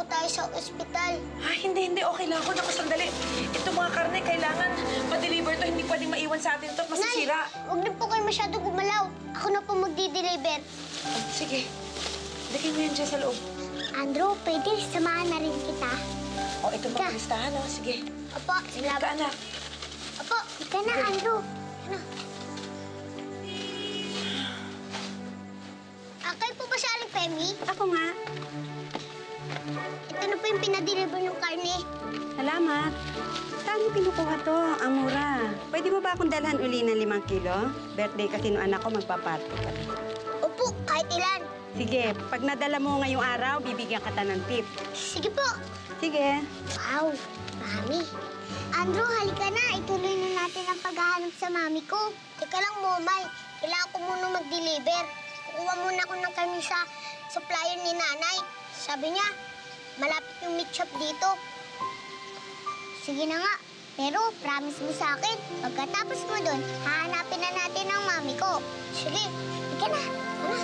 po tayo sa ospital. Ah, hindi, hindi. Okay lang ako. Naku, sandali. Ito mga karne, kailangan ma-deliver to. Hindi pwedeng maiwan sa atin to. Nay, Masisira. huwag na po kayo masyado gumalaw. Ako na po magdi-deliver. Sige. Lagay mo yan dyan sa loob. Andrew, pwede samahan na rin kita. O, ito Ka. mga listahan, ha? Sige. Opo, salamat. ka, anak. Opo, ika na, Andrew. Ano? Akay po ba si Aling Femi? Ako nga. Ito na po yung pinadeliver ng karne. Salamat. Saan mo kinukuha to? Ang mura. Pwede mo ba akong dalhan uli ng limang kilo? Birthday kasi nung anak ko magpaparty pa. Opo, kahit ilan. Sige, pag nadala mo ngayong araw, bibigyan kita ng tip. Sige po. Sige. Wow, mami. Andrew, halika na. Ituloy na natin ang paghahanap sa mami ko. Teka lang, Momay. Kailangan ko muna mag-deliver. Kukuha muna ako ng kami sa supplier ni nanay. Sabi niya, malapit yung meat shop dito. Sige na nga. Pero promise mo sa akin, pagkatapos mo doon, hahanapin na natin ang mami ko. Sige, halika na. Ano?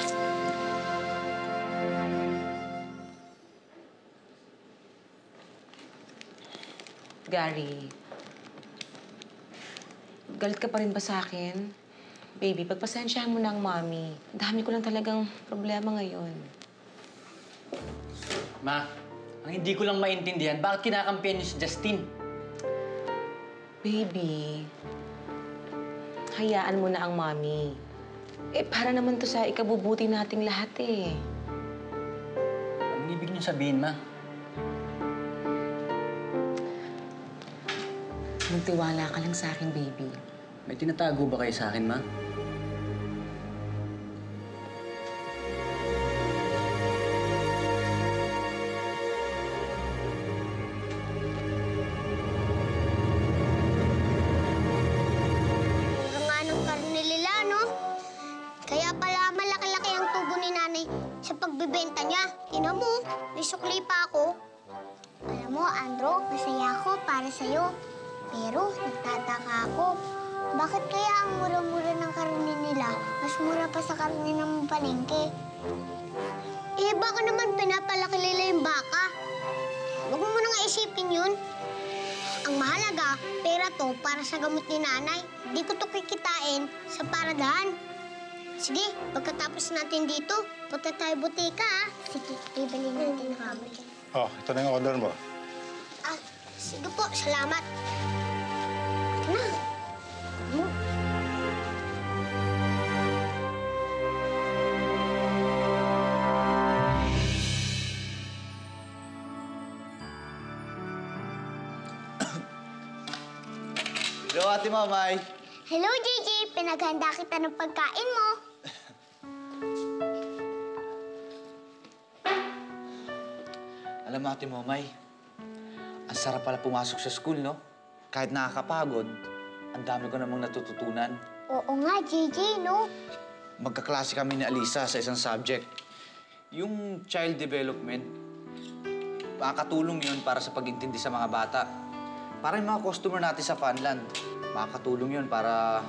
Gary, galit ka pa rin ba sa akin? Baby, pagpasensyahan mo na ang mami. Ang Dami ko lang talagang problema ngayon. Ma, ang hindi ko lang maintindihan, bakit kinakampihan niyo si Justin? Baby, hayaan mo na ang mami. Eh, para naman to sa ikabubuti nating lahat eh. Anong ibig niyo sabihin, Ma? Magtiwala ka lang sa akin, baby. May tinatago ba kayo sa akin, Ma? Pala malaki-laki ang tubo ni nanay sa pagbibenta niya. Tingnan mo, may sukli pa ako. Alam mo, Andrew, masaya ako para sa'yo. Pero nagtataka ako. Bakit kaya ang mura-mura ng karne nila mas mura pa sa karne ng palengke? Eh, baka naman pinapalaki nila yung baka. Huwag mo muna nga isipin yun. Ang mahalaga, pera to para sa gamot ni nanay. Hindi ko to kikitain sa paradahan. Sige, pagkatapos natin dito, punta tayo butika, ah. Sige, bibili natin ng gamot yan. Oh, ito na yung order mo. Ah, sige po, salamat. Ito na. Hmm. Hello, Ate Mamay. Hello, JJ. Pinaghanda kita ng pagkain mo. Mo, Ate Mamay, ang sarap pala pumasok sa school, no? Kahit nakakapagod, ang dami ko namang natututunan. Oo nga, JJ, no? Magkaklase kami ni Alisa sa isang subject. Yung child development, makakatulong yun para sa pag-intindi sa mga bata. Para yung mga customer natin sa Funland, makakatulong yun para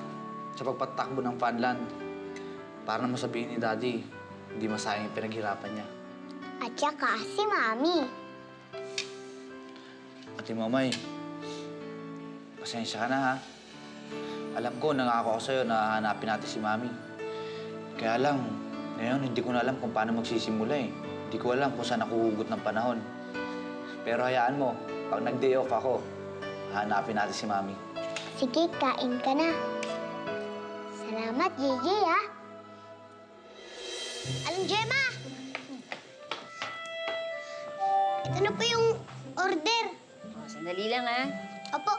sa pagpatakbo ng Funland. Para naman sabihin ni Daddy, hindi masayang yung pinaghirapan niya. At saka si Mami. Ate Mamay, pasensya ka na ha. Alam ko, nangako ako sa'yo na hanapin natin si Mami. Kaya lang, ngayon hindi ko na alam kung paano magsisimula eh. Hindi ko alam kung saan ako hugot ng panahon. Pero hayaan mo, pag nag-day off ako, hanapin natin si Mami. Sige, kain ka na. Salamat, JJ, ha? Alam, Gemma! Ito na po yung order. Sandali lang ah. Opo.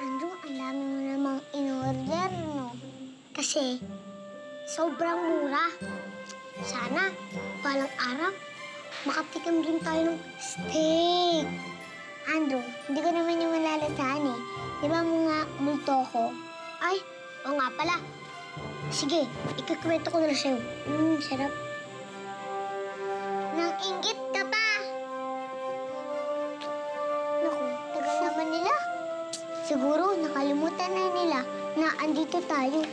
Andrew, ang dami mo namang in-order, no? Kasi, sobrang mura. Sana, balang araw, makatikim din tayo ng steak. Andrew, hindi ko naman yung malalasahan eh. Di ba mga multo ko? Ay, oo nga pala. Sige, ikukwento ko na sa'yo. Mmm, sarap. Nang inggit Siguro nakalimutan na nila na andito tayo.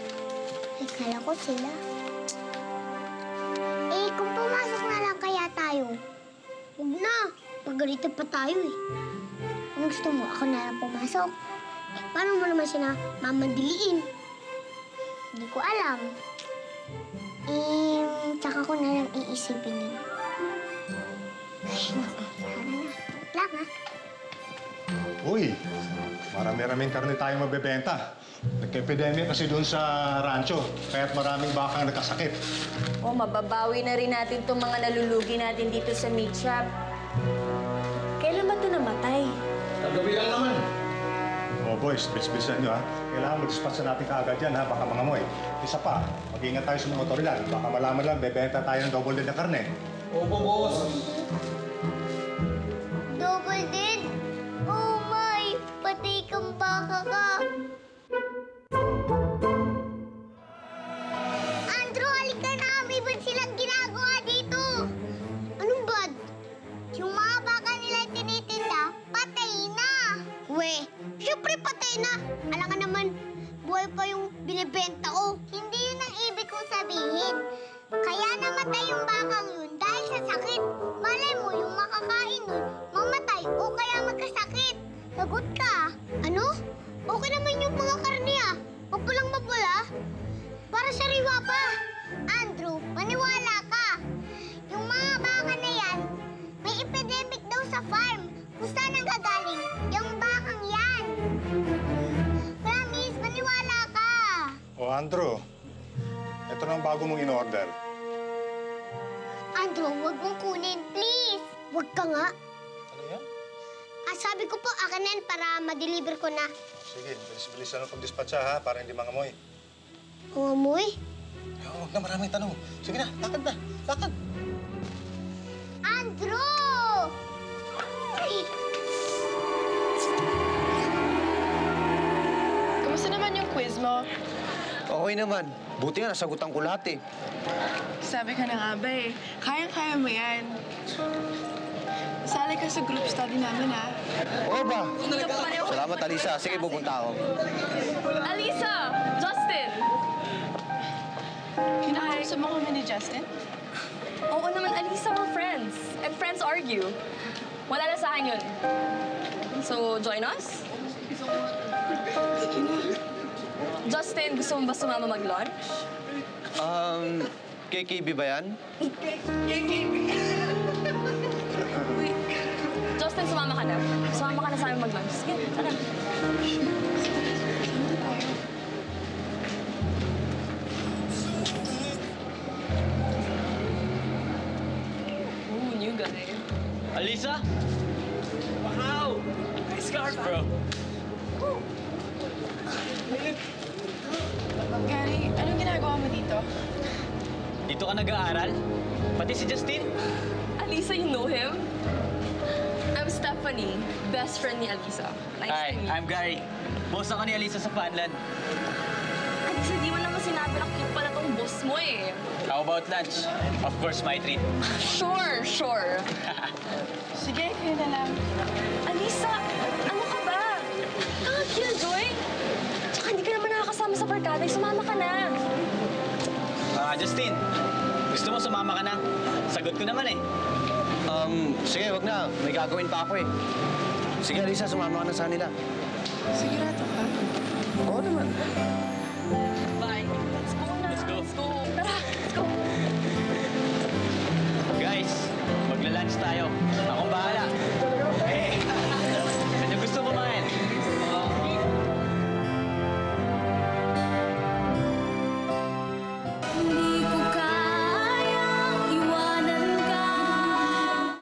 Ay, kala ko sila. Eh, kung pumasok na lang kaya tayo. Huwag na. Pagalito pa tayo eh. Anong gusto mo? Ako na lang pumasok. Eh, paano mo naman siya na? Hindi ko alam. Eh, tsaka ko na lang iisipin yun. Ay, naku. Sana na. Lang ha. Uy, marami-raming karne tayo mabebenta. Nagka-epidemya kasi doon sa rancho, kaya't maraming bakang nagkasakit. O, mababawi na rin natin itong mga nalulugi natin dito sa meat shop. Kailan ba ito namatay? Kagabi lang naman. Oh boys, bis-bilisan nyo ha. Kailangan mag-dispatch na natin kaagad yan ha, baka mga moy. Isa pa, mag-ingat tayo sa mga otoridad. Baka malaman lang, bebenta tayo ng double din na karne. Double Patay kang baka ka! Andrew, halika na! May bad silang ginagawa dito! Anong bad? Yung mga baka nila tinitinda, patay na! We, syempre patay na! Alam naman, buhay pa yung binibenta ko. Hindi yun ang ibig kong sabihin. Kaya namatay yung bakang yun dahil sa sakit. Malay mo yung makakain nun, mamatay o kaya magkasakit. Lagot ka. Andrew, ito na ang bago mong in-order. Andrew, wag mong kunin, please. Wag ka nga. Ano yan? Ah, sabi ko po, akin na yan para ma-deliver ko na. Sige, bilis-bilisan ang pag-dispatch ha, para hindi mga moy. Umamoy? Eh, huwag na maraming tanong. Sige na, lakad na, lakad. Andrew! Ay, Kamusta naman yung quiz mo? Okay naman. Buti nga, nasagutan ko lahat eh. Sabi ka na nga ba eh, kayang-kaya mo yan. Sali ka sa group study namin ah. Oo ba? Salamat, Alisa. Sige, pupunta ako. Alisa! Justin! Kinakausap mo kami ni Justin? Oo naman, Alisa, we're friends. And friends argue. Wala na sa akin yun. So, join us? Justin, gusto mo ba sumama mag-lunch? Um, KKB ba yan? Justin, sumama ka na. Sumama ka na sa amin mag-lunch. Sige, tara. Ooh, new guy. Alisa? Wow! Nice scarf, bro. Gary, anong ginagawa mo dito? Dito ka nag-aaral? Pati si Justin? Alisa, you know him? I'm Stephanie, best friend ni Alisa. Nice Hi, to meet I'm Gary. Boss ako ni Alisa sa Funland. Alisa, di mo naman sinabi na cute pala tong boss mo eh. How about lunch? Of course, my treat. Sure, sure. Sige, kayo na lang. Alisa, ka naman nakakasama sa barkada. Sumama ka na. Ah, Justin, gusto mo sumama ka na? Sagot ko naman eh. Um, sige, wag na. May gagawin pa ako eh. Sige, Alisa, sumama ka na sa nila. Sigurado ka? Oo naman.